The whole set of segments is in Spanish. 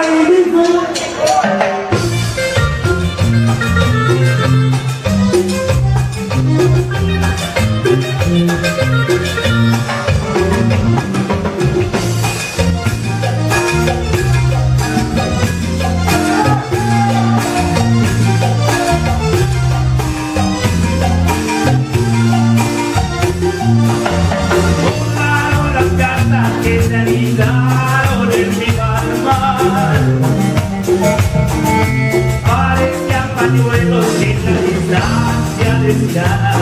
I believe you.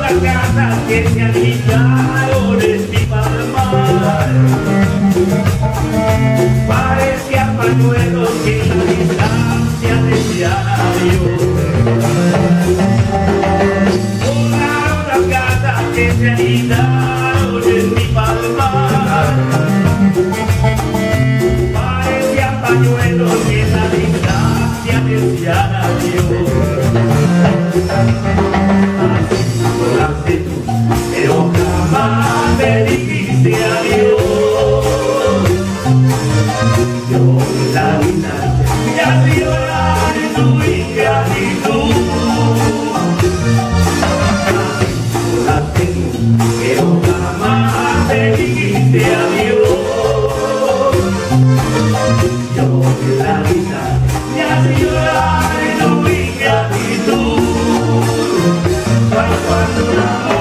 La casa que se agitaron en mi palma parecía pañuelos que que se anidaron en mi palmar. Parecían pañuelos que la distancia decían adiós. Así volaste tú pero jamás me dijiste adiós. Yo la luna olvidaste, pero jamás te dijiste. Yo la vida me hace llorar en tu ingratitud, cuando, cuando la